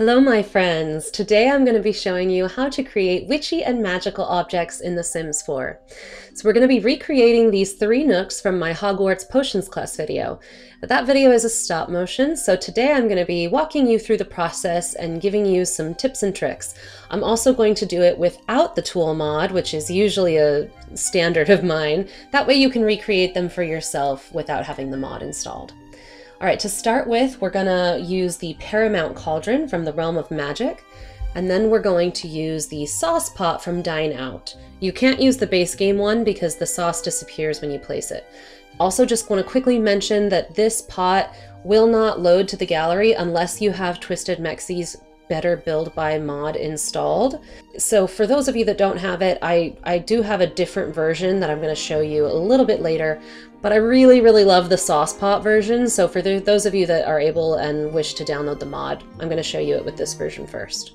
Hello my friends! Today I'm going to be showing you how to create witchy and magical objects in The Sims 4. So we're going to be recreating these three nooks from my Hogwarts Potions class video. But that video is a stop motion, so today I'm going to be walking you through the process and giving you some tips and tricks. I'm also going to do it without the tool mod, which is usually a standard of mine. That way you can recreate them for yourself without having the mod installed. All right, to start with, we're gonna use the Paramount Cauldron from the Realm of Magic, and then we're going to use the Sauce Pot from Dine Out. You can't use the base game one because the sauce disappears when you place it. Also just want to quickly mention that this pot will not load to the gallery unless you have TwistedMexi's Better BuildBuy mod installed. So for those of you that don't have it, I, I do have a different version that I'm going to show you a little bit later, but I really, really love the sauce pot version. So for the, those of you that are able and wish to download the mod, I'm going to show you it with this version first.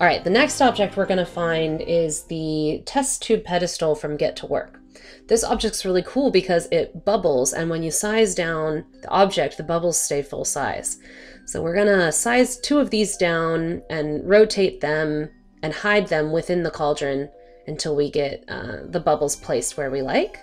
All right, the next object we're going to find is the test tube pedestal from Get to Work. This object's really cool because it bubbles, and when you size down the object, the bubbles stay full size. So we're gonna size two of these down and rotate them and hide them within the cauldron until we get uh, the bubbles placed where we like.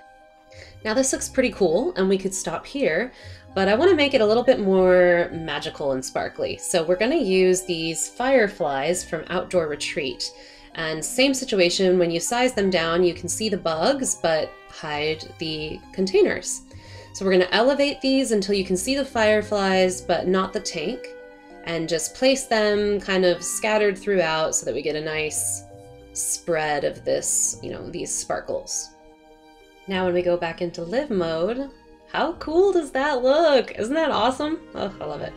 Now this looks pretty cool and we could stop here, but I want to make it a little bit more magical and sparkly. So we're going to use these fireflies from Outdoor Retreat. And same situation, when you size them down, you can see the bugs, but hide the containers. So we're going to elevate these until you can see the fireflies, but not the tank, and just place them kind of scattered throughout so that we get a nice spread of this, you know, these sparkles. Now when we go back into live mode, how cool does that look? Isn't that awesome? Oh, I love it.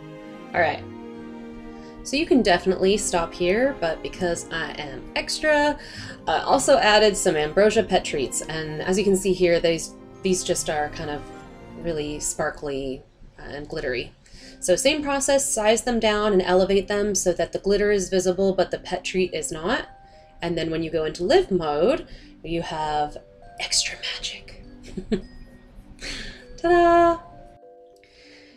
All right. So you can definitely stop here, but because I am extra, I also added some ambrosia pet treats. And as you can see here, these, these just are kind of really sparkly and glittery. So same process, size them down and elevate them so that the glitter is visible but the pet treat is not. And then when you go into live mode, you have extra magic. Ta-da!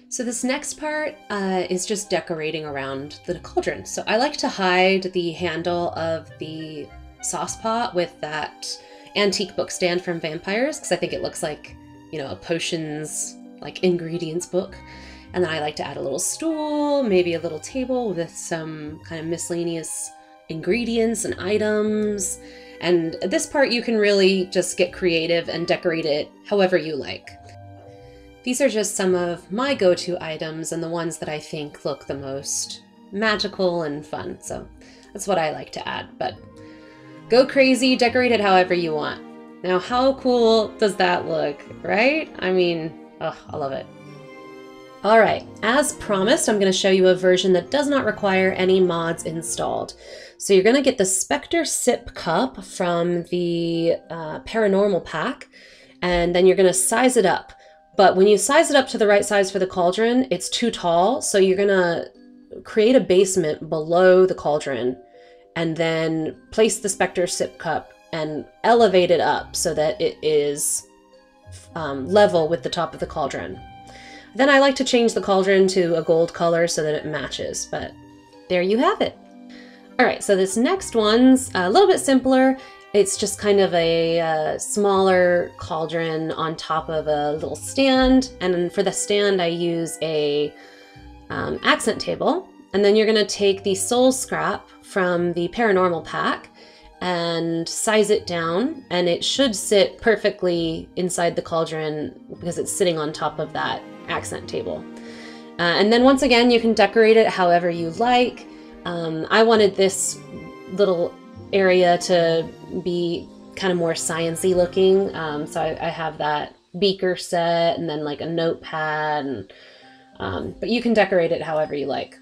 So this next part uh, is just decorating around the cauldron. So I like to hide the handle of the sauce pot with that antique book stand from Vampires because I think it looks like you know, a potions, like ingredients book. And then I like to add a little stool, maybe a little table with some kind of miscellaneous ingredients and items. And this part you can really just get creative and decorate it however you like. These are just some of my go-to items and the ones that I think look the most magical and fun. So that's what I like to add, but go crazy, decorate it however you want. Now, how cool does that look, right? I mean, oh, I love it. All right, as promised, I'm going to show you a version that does not require any mods installed. So you're going to get the Spectre Sip Cup from the uh, Paranormal pack, and then you're going to size it up. But when you size it up to the right size for the cauldron, it's too tall, so you're going to create a basement below the cauldron and then place the Spectre Sip Cup and elevate it up so that it is um, level with the top of the cauldron. Then I like to change the cauldron to a gold color so that it matches, but there you have it. All right, so this next one's a little bit simpler. It's just kind of a uh, smaller cauldron on top of a little stand. And for the stand, I use a um, accent table. And then you're gonna take the soul scrap from the paranormal pack and size it down and it should sit perfectly inside the cauldron because it's sitting on top of that accent table. Uh, and then once again, you can decorate it however you like. Um, I wanted this little area to be kind of more sciency looking. Um, so I, I, have that beaker set and then like a notepad. And, um, but you can decorate it however you like.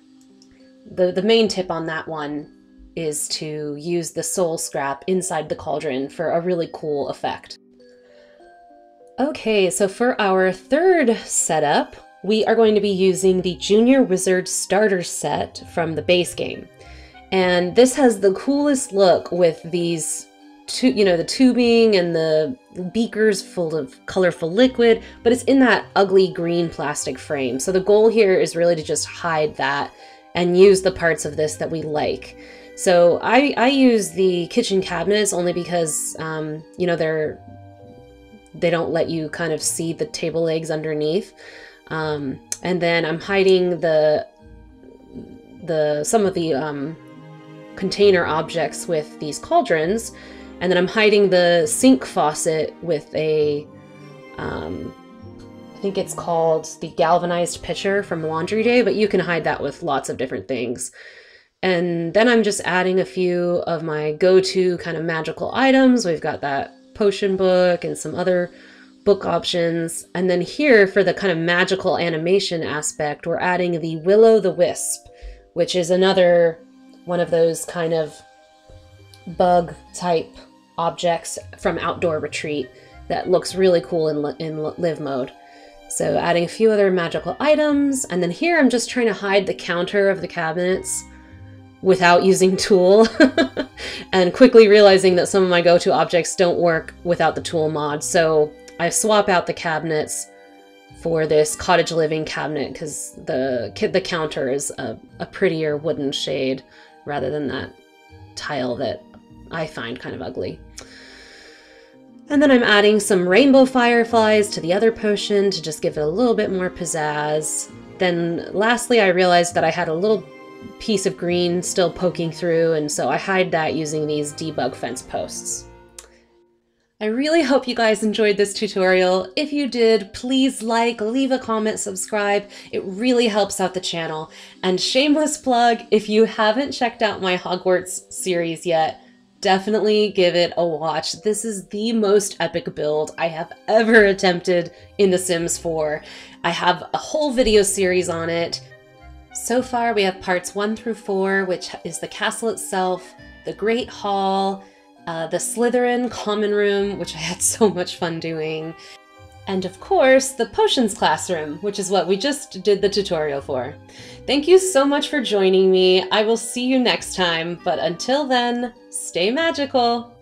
The, the main tip on that one is to use the soul scrap inside the cauldron for a really cool effect. Okay, so for our third setup, we are going to be using the Junior Wizard starter set from the base game. And this has the coolest look with these two, you know, the tubing and the beakers full of colorful liquid, but it's in that ugly green plastic frame. So the goal here is really to just hide that and use the parts of this that we like. So I, I use the kitchen cabinets only because, um, you know, they're, they don't let you kind of see the table legs underneath. Um, and then I'm hiding the, the, some of the, um, container objects with these cauldrons. And then I'm hiding the sink faucet with a, um, I think it's called the galvanized pitcher from Laundry Day, but you can hide that with lots of different things. And then I'm just adding a few of my go-to kind of magical items. We've got that potion book and some other book options. And then here for the kind of magical animation aspect, we're adding the Willow the Wisp, which is another one of those kind of bug type objects from Outdoor Retreat that looks really cool in, in live mode. So adding a few other magical items, and then here I'm just trying to hide the counter of the cabinets without using tool and quickly realizing that some of my go-to objects don't work without the tool mod. So I swap out the cabinets for this cottage living cabinet because the the counter is a, a prettier wooden shade rather than that tile that I find kind of ugly. And then I'm adding some rainbow fireflies to the other potion to just give it a little bit more pizzazz. Then lastly, I realized that I had a little piece of green still poking through, and so I hide that using these debug fence posts. I really hope you guys enjoyed this tutorial. If you did, please like, leave a comment, subscribe. It really helps out the channel. And shameless plug, if you haven't checked out my Hogwarts series yet, definitely give it a watch. This is the most epic build I have ever attempted in The Sims 4. I have a whole video series on it. So far, we have parts 1 through 4, which is the castle itself, the Great Hall, uh, the Slytherin Common Room, which I had so much fun doing, and of course, the Potions Classroom, which is what we just did the tutorial for. Thank you so much for joining me. I will see you next time, but until then, stay magical!